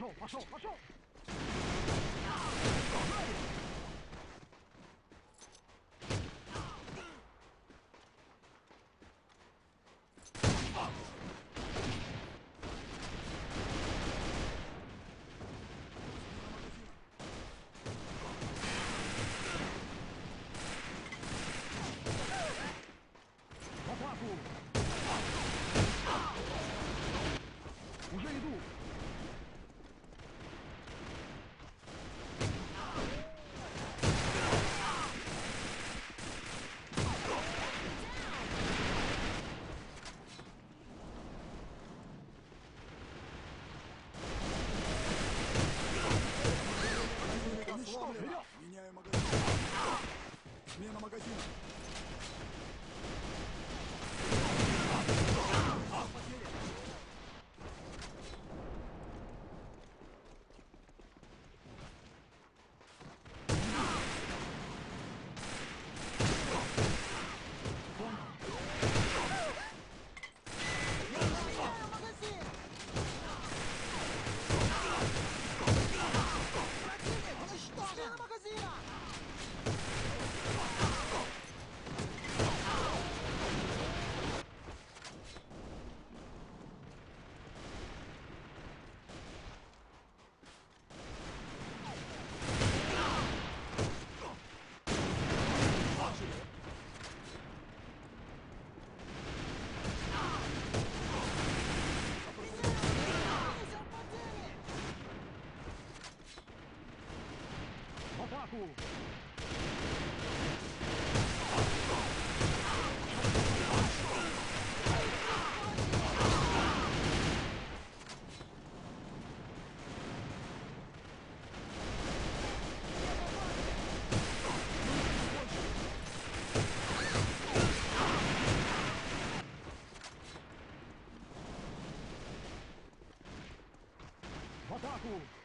哈哈哈哈哈哈哈哈哈哈 Сломлено. Меняю магазин. Смена магазина. cool. Wataku!